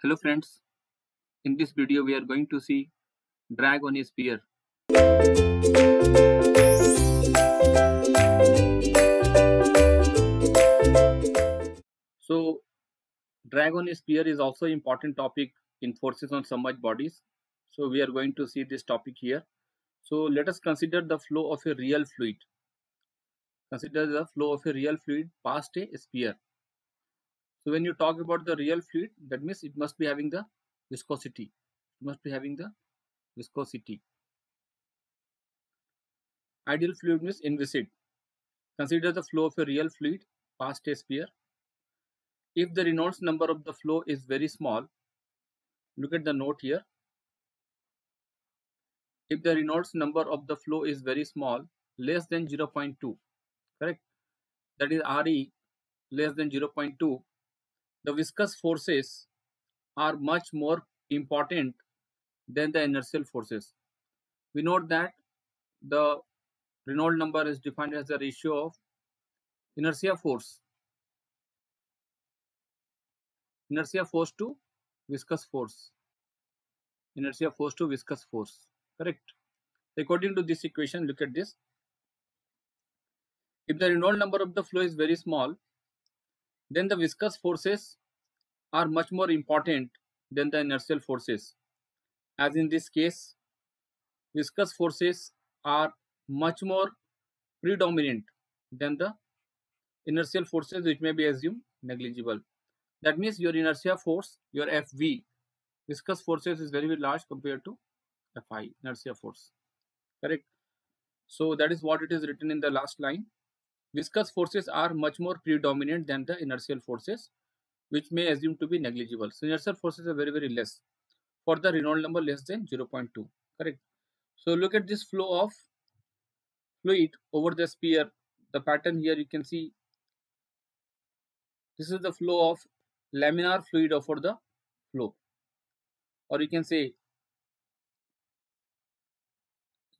Hello friends, in this video we are going to see drag on a sphere. So drag on a sphere is also important topic in forces on submerged bodies. So we are going to see this topic here. So let us consider the flow of a real fluid. Consider the flow of a real fluid past a sphere. So when you talk about the real fluid, that means it must be having the viscosity. It must be having the viscosity. Ideal fluid means inviscid. Consider the flow of a real fluid past a sphere. If the Reynolds number of the flow is very small, look at the note here. If the Reynolds number of the flow is very small, less than 0.2, correct? That is Re less than 0.2, the viscous forces are much more important than the inertial forces. We note that the Reynolds number is defined as the ratio of inertia force inertia force to viscous force inertia force to viscous force. Correct. According to this equation look at this. If the Reynolds number of the flow is very small then the viscous forces are much more important than the inertial forces. As in this case, viscous forces are much more predominant than the inertial forces which may be assumed negligible. That means your inertia force, your Fv, viscous forces is very, very large compared to Fi, inertia force. Correct? So that is what it is written in the last line viscous forces are much more predominant than the inertial forces which may assume to be negligible. So inertial forces are very very less. For the Reynolds number less than 0.2 correct. So look at this flow of fluid over the sphere. The pattern here you can see this is the flow of laminar fluid over the flow. Or you can say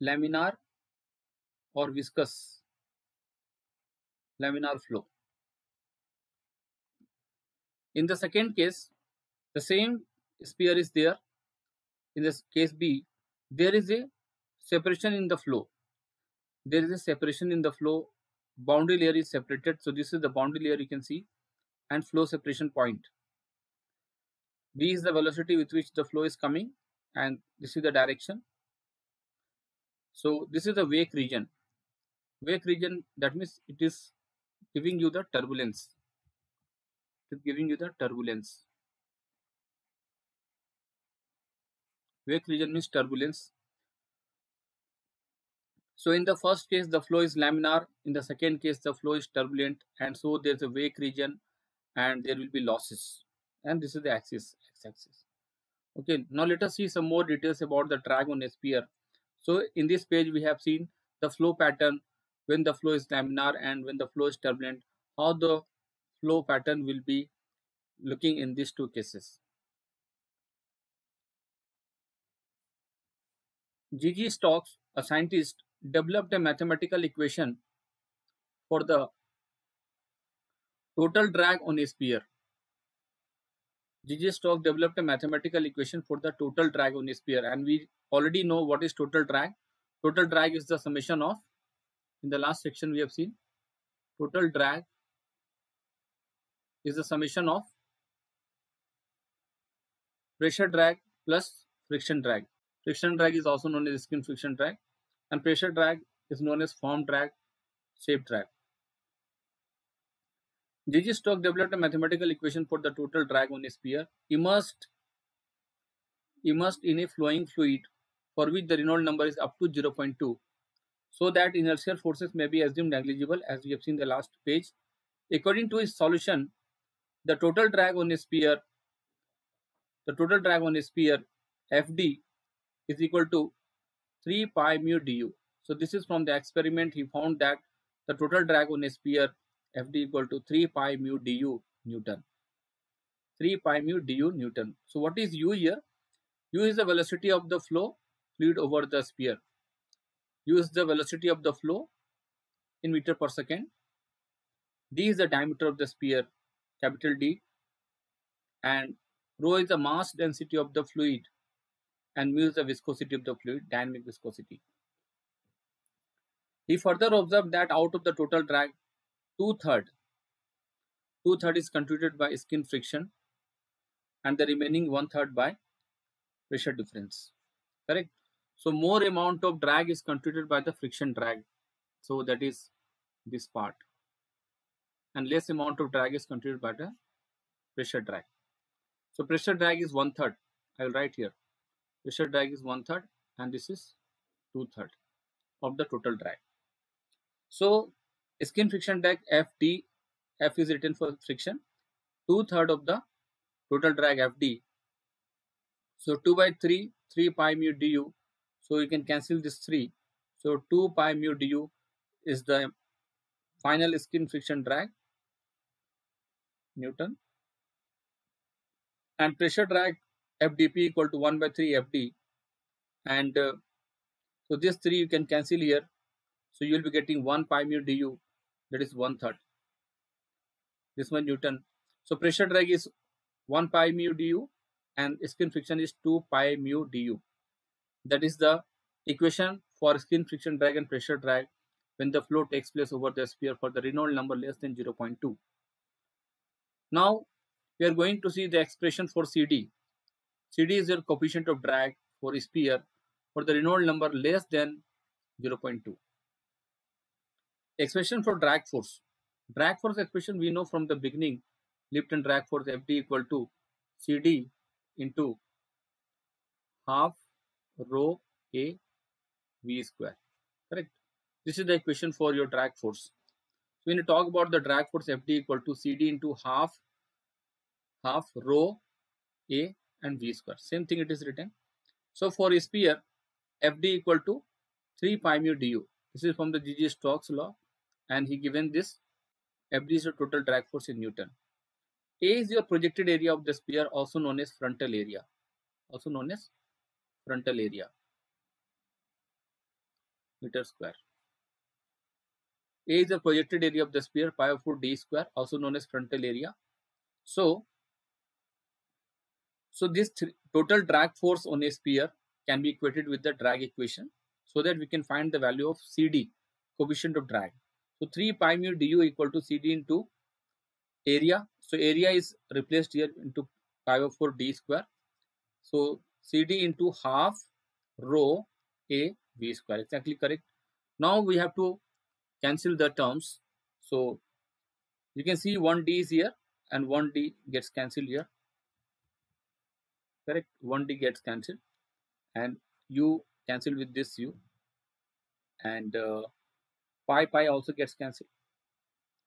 laminar or viscous laminar flow. In the second case, the same sphere is there. In this case B, there is a separation in the flow. There is a separation in the flow. Boundary layer is separated. So this is the boundary layer you can see and flow separation point. B is the velocity with which the flow is coming and this is the direction. So this is the wake region. Wake region that means it is giving you the turbulence. It is giving you the turbulence. Wake region means turbulence. So in the first case, the flow is laminar. In the second case, the flow is turbulent. And so there's a wake region and there will be losses. And this is the axis, x-axis. Okay, now let us see some more details about the drag on a sphere. So in this page, we have seen the flow pattern when the flow is laminar and when the flow is turbulent, how the flow pattern will be looking in these two cases. G.G. Stokes, a scientist, developed a mathematical equation for the total drag on a sphere. G.G. Stokes developed a mathematical equation for the total drag on a sphere and we already know what is total drag. Total drag is the summation of in the last section we have seen total drag is the summation of pressure drag plus friction drag. Friction drag is also known as skin friction drag and pressure drag is known as form drag, shape drag. G.G. Stokes developed a mathematical equation for the total drag on a sphere immersed, immersed in a flowing fluid for which the Reynolds number is up to 0.2 so that inertial forces may be assumed negligible as we have seen the last page. According to his solution, the total drag on a sphere, the total drag on a sphere Fd is equal to 3 pi mu du. So this is from the experiment he found that the total drag on a sphere Fd equal to 3 pi mu du Newton. 3 pi mu du Newton. So what is u here? u is the velocity of the flow fluid over the sphere use the velocity of the flow in meter per second. D is the diameter of the sphere, capital D, and Rho is the mass density of the fluid and mu is the viscosity of the fluid, dynamic viscosity. He further observed that out of the total drag, two-third, two-third is contributed by skin friction and the remaining one-third by pressure difference. Correct? So more amount of drag is contributed by the friction drag. So that is this part. And less amount of drag is contributed by the pressure drag. So pressure drag is one third. I will write here. Pressure drag is one third and this is two third of the total drag. So skin friction drag FD, F is written for friction, two third of the total drag FD. So 2 by 3, 3 pi mu du. So you can cancel this 3. So 2 pi mu du is the final skin friction drag, Newton. And pressure drag FDP equal to 1 by 3 FD. And uh, so this 3 you can cancel here. So you will be getting 1 pi mu du, that is one third. This one Newton. So pressure drag is 1 pi mu du and skin friction is 2 pi mu du. That is the equation for skin friction drag and pressure drag when the flow takes place over the sphere for the Reynolds number less than 0.2. Now we are going to see the expression for CD. CD is your coefficient of drag for sphere for the Reynolds number less than 0.2. Expression for drag force. Drag force expression we know from the beginning lift and drag force Fd equal to CD into half rho A V square. Correct. This is the equation for your drag force. So when you talk about the drag force Fd equal to CD into half half rho A and V square. Same thing it is written. So for a sphere, Fd equal to 3 pi mu du. This is from the G.G. Stokes law and he given this Fd is the total drag force in Newton. A is your projected area of the sphere also known as frontal area. Also known as frontal area. Meter square. A is the projected area of the sphere pi over 4 d square also known as frontal area. So, so this total drag force on a sphere can be equated with the drag equation so that we can find the value of CD, coefficient of drag. So 3 pi mu du equal to CD into area. So area is replaced here into pi over 4 d square. So CD into half rho A V square. Exactly correct. Now we have to cancel the terms. So you can see 1d is here and 1d gets cancelled here. Correct. 1d gets cancelled and u cancel with this u and uh, pi pi also gets cancelled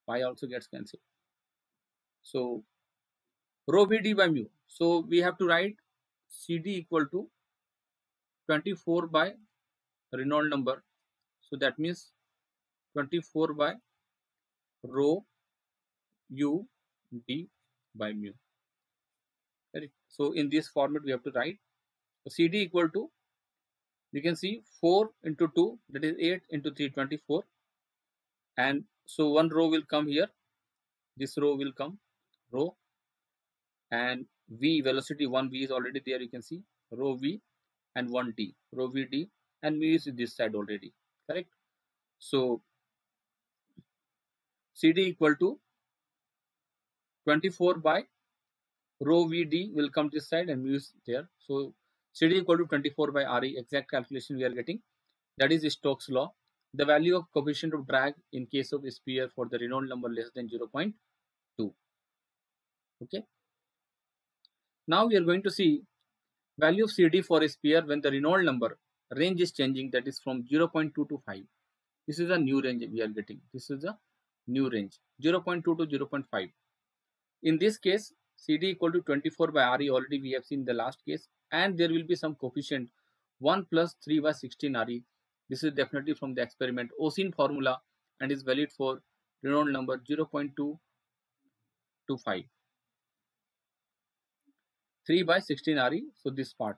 pi also gets cancelled so rho v d by mu so we have to write cd equal to 24 by Reynolds number. So that means 24 by rho u d by mu. So in this format we have to write. Cd equal to you can see 4 into 2 that is 8 into 3 24 and so one rho will come here. This rho will come rho. And v velocity 1v is already there you can see. Rho v and 1d rho vd and mu is this side already correct? So cd equal to 24 by rho vd will come this side and mu is there. So cd equal to 24 by re exact calculation we are getting. That is stokes law. The value of coefficient of drag in case of sphere for the Reynolds number less than 0.2 okay now we are going to see value of cd for a sphere when the Reynolds number range is changing that is from 0.2 to 5 this is a new range we are getting. This is a new range 0.2 to 0.5 in this case cd equal to 24 by re already we have seen the last case and there will be some coefficient 1 plus 3 by 16 re this is definitely from the experiment. Oseen formula and is valid for Reynolds number 0.2 to 5. 3 by 16 RE, so this part.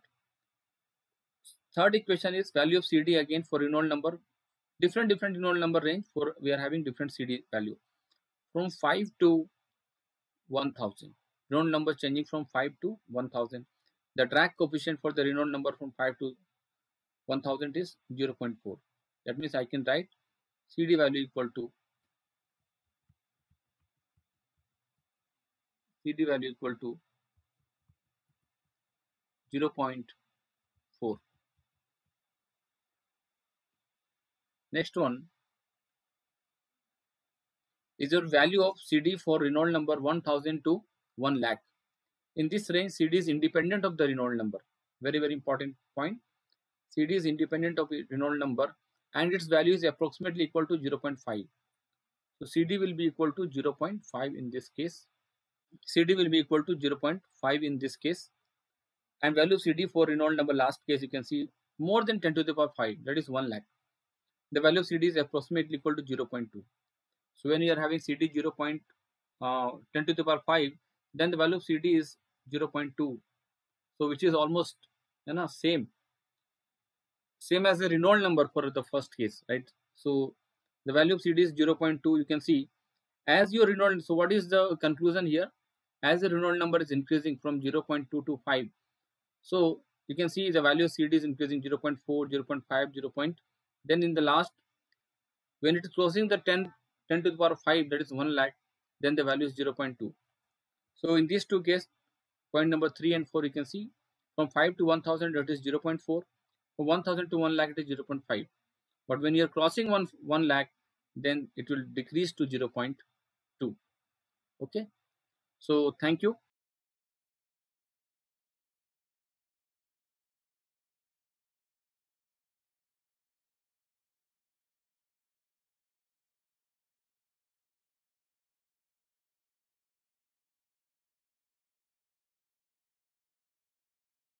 Third equation is value of CD again for Reynolds number. Different different Reynolds number range for we are having different CD value. From 5 to 1000. Reynolds number changing from 5 to 1000. The drag coefficient for the Reynolds number from 5 to 1000 is 0.4. That means I can write CD value equal to CD value equal to 0.4. Next one is your value of CD for Reynolds number 1000 to 1 lakh. In this range, CD is independent of the Reynolds number. Very, very important point. CD is independent of Reynolds number and its value is approximately equal to 0.5. So CD will be equal to 0.5 in this case. CD will be equal to 0.5 in this case. And value CD for Reynolds number last case you can see more than 10 to the power 5 that is 1 lakh. The value of CD is approximately equal to 0.2. So when you are having CD 0. Uh, 10 to the power 5 then the value of CD is 0.2. So which is almost you know same same as the Reynolds number for the first case right. So the value of CD is 0.2 you can see as your Reynolds so what is the conclusion here as the Reynolds number is increasing from 0.2 to 5 so you can see the value of CD is increasing 0 0.4 0 0.5 0. Point. then in the last when it is closing the 10 10 to the power 5 that is 1 lakh then the value is 0 0.2 so in these two cases point number 3 and 4 you can see from 5 to 1000 that is 0 0.4 from 1000 to 1 lakh it is 0 0.5 but when you are crossing 1 1 lakh then it will decrease to 0 0.2 okay? So thank you